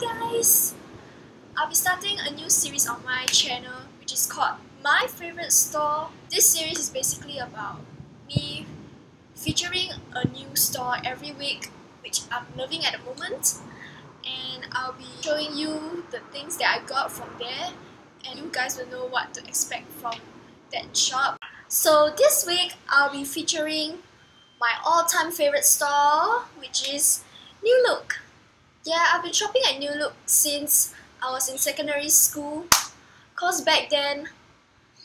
guys! I'll be starting a new series on my channel which is called My Favorite Store. This series is basically about me featuring a new store every week which I'm loving at the moment and I'll be showing you the things that I got from there and you guys will know what to expect from that shop. So this week I'll be featuring my all-time favorite store which is New Look. Yeah, I've been shopping at New Look since I was in secondary school. Cause back then,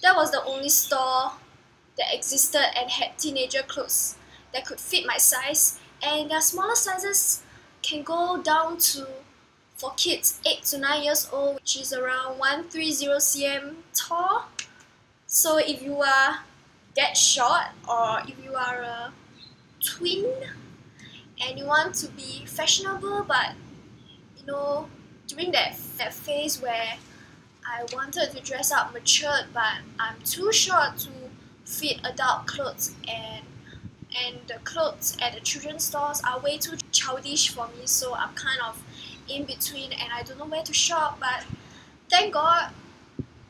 that was the only store that existed and had teenager clothes that could fit my size. And their smaller sizes can go down to, for kids 8 to 9 years old, which is around 130 cm tall. So if you are that short or if you are a twin and you want to be fashionable but know, during that, that phase where I wanted to dress up matured but I'm too short to fit adult clothes and and the clothes at the children's stores are way too childish for me so I'm kind of in between and I don't know where to shop but thank god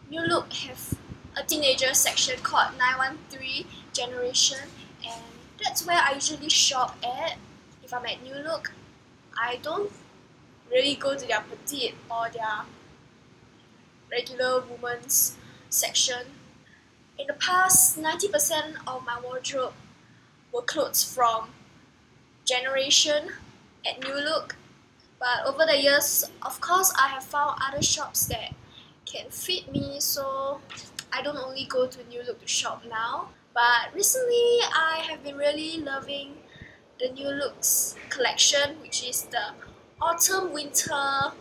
New Look have a teenager section called 915 generation and that's where I usually shop at. If I'm at New Look I don't really go to their petite or their regular women's section. In the past, 90% of my wardrobe were clothes from Generation at New Look. But over the years, of course, I have found other shops that can fit me, so I don't only go to New Look to shop now. But recently, I have been really loving the New Looks collection, which is the autumn winter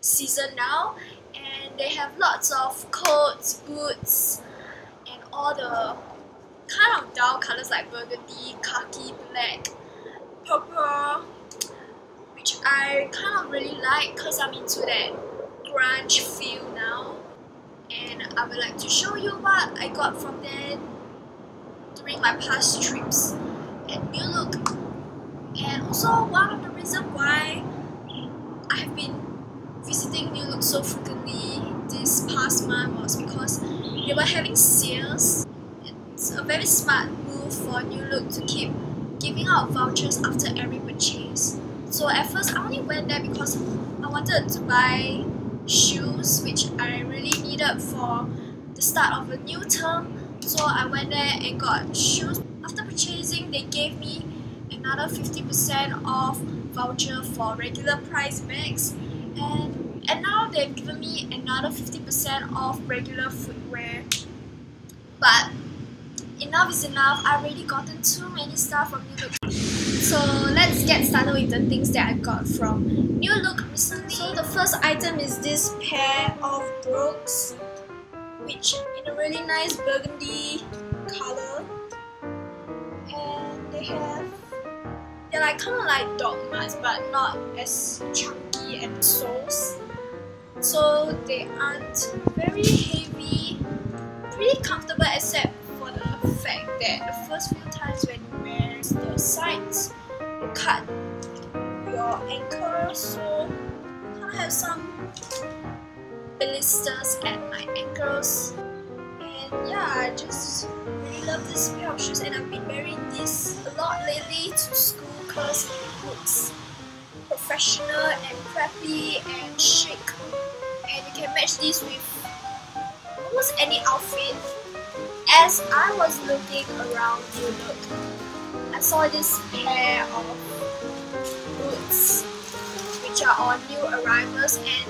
season now and they have lots of coats, boots and all the kind of dull colors like burgundy, khaki, black, purple which I kind of really like because I'm into that grunge feel now. And I would like to show you what I got from there during my past trips at New Look. And also one of the reasons why so frequently this past month was because they were having sales. It's a very smart move for New Look to keep giving out vouchers after every purchase. So at first I only went there because I wanted to buy shoes which I really needed for the start of a new term. So I went there and got shoes. After purchasing they gave me another 50% off voucher for regular price bags and and now they've given me another 50% off regular footwear. But enough is enough. I've already gotten too many stuff from New Look. So let's get started with the things that I got from New Look recently. So the first item is this pair of brogues which in a really nice burgundy color. And they have they're like kind of like Doc Marts, but not as chunky and soles. So they aren't very heavy, pretty comfortable except for the fact that the first few times when you wear the sides, you cut your ankle, so I have some blisters at my ankles. And yeah, I just really love this pair of shoes and I've been wearing this a lot lately to school because it looks professional and preppy and chic match this with almost any outfit as I was looking around New Look. I saw this pair of boots which are all new arrivals and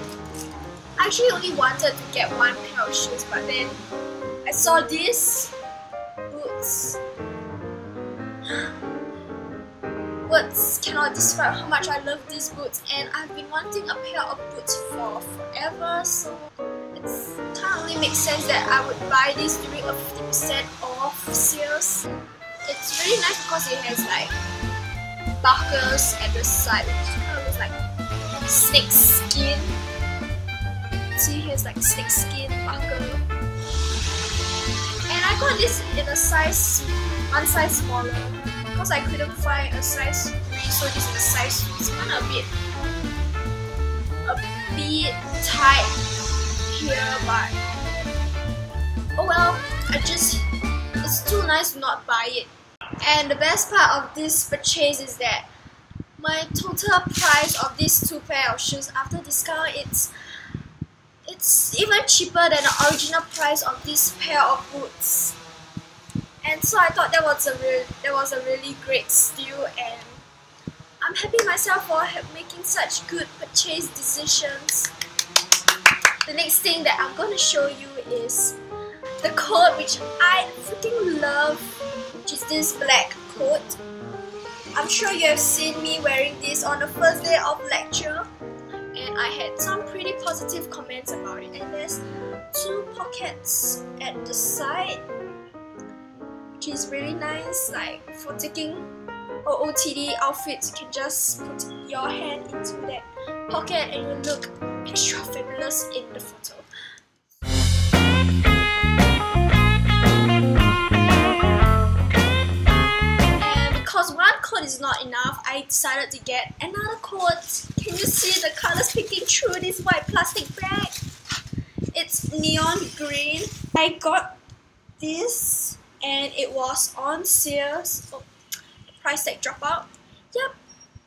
I actually only wanted to get one pair of shoes but then I saw these boots Words cannot describe how much I love these boots and I've been wanting a pair of boots for forever so it only makes sense that I would buy this during a 50% off sales. It's really nice because it has like buckles at the side which kind of looks like snake skin. See here's like snake skin buckle. And I got this in a size, one size smaller because I couldn't find a size 3 so this is a size 2 it's kind of a bit a bit tight here but oh well I just it's too nice to not buy it. And the best part of this purchase is that my total price of these two pair of shoes after discount it's it's even cheaper than the original price of this pair of boots and so I thought that was a real that was a really great steal and I'm happy myself for making such good purchase decisions. The next thing that I'm going to show you is the coat which I freaking love, which is this black coat. I'm sure you have seen me wearing this on the first day of lecture and I had some pretty positive comments about it and there's two pockets at the side is really nice like for taking OOTD outfits, you can just put your hand into that pocket and you look extra fabulous in the photo. And because one coat is not enough, I decided to get another coat. Can you see the colors peeking through this white plastic bag? It's neon green. I got this and it was on sale. Oh, price tag drop out. Yep,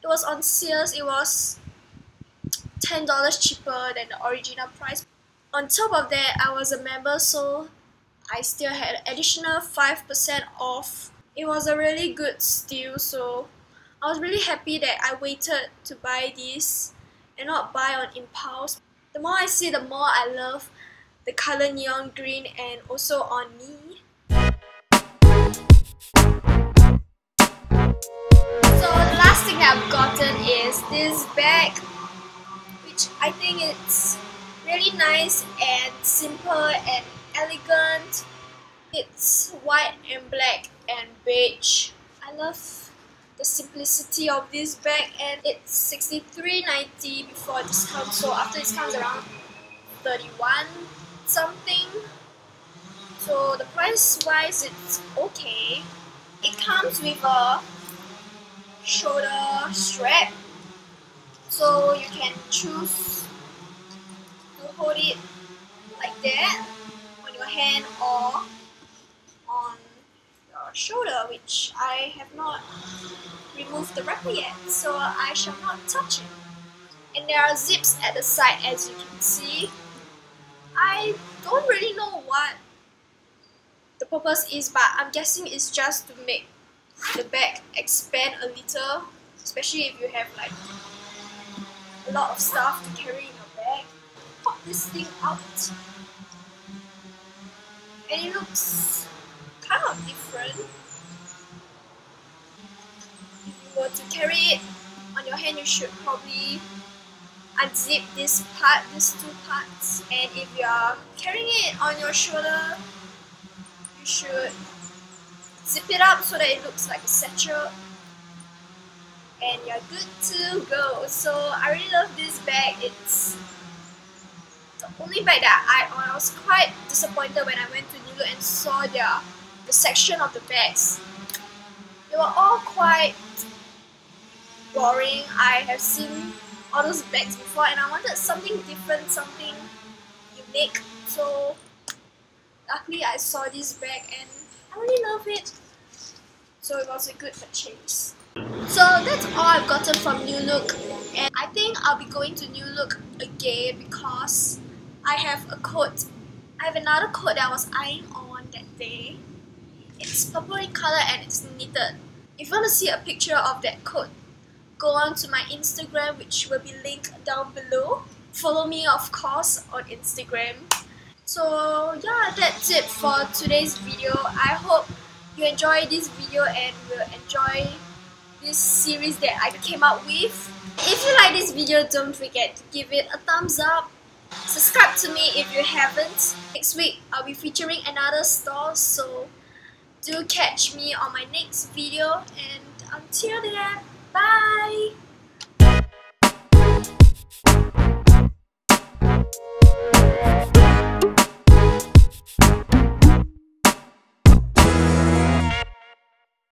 it was on sales. It was $10 cheaper than the original price. On top of that, I was a member, so I still had additional 5% off. It was a really good steal, so I was really happy that I waited to buy this and not buy on impulse. The more I see, the more I love the color neon green and also on me. Thing I've gotten is this bag which I think it's really nice and simple and elegant. It's white and black and beige. I love the simplicity of this bag and it's 63.90 before discount so after discount around 31 something so the price wise it's okay. It comes with a shoulder strap. So you can choose to hold it like that on your hand or on your shoulder which I have not removed the wrapper yet so I shall not touch it. And there are zips at the side as you can see. I don't really know what the purpose is but I'm guessing it's just to make the bag expand a little, especially if you have like a lot of stuff to carry in your bag. Pop this thing out and it looks kind of different. If you were to carry it on your hand, you should probably unzip this part, these two parts, and if you are carrying it on your shoulder, you should zip it up so that it looks like a satchel and you're good to go. So I really love this bag. It's the only bag that I, I was quite disappointed when I went to New Look and saw their the section of the bags. They were all quite boring. I have seen all those bags before and I wanted something different, something unique. So luckily I saw this bag and I really love it. So it was a good purchase. So that's all I've gotten from New Look and I think I'll be going to New Look again because I have a coat. I have another coat that I was eyeing on that day. It's purple in color and it's knitted. If you want to see a picture of that coat, go on to my Instagram which will be linked down below. Follow me of course on Instagram so yeah that's it for today's video. I hope you enjoy this video and will enjoy this series that i came up with. If you like this video don't forget to give it a thumbs up. Subscribe to me if you haven't. Next week i'll be featuring another store so do catch me on my next video and until then bye!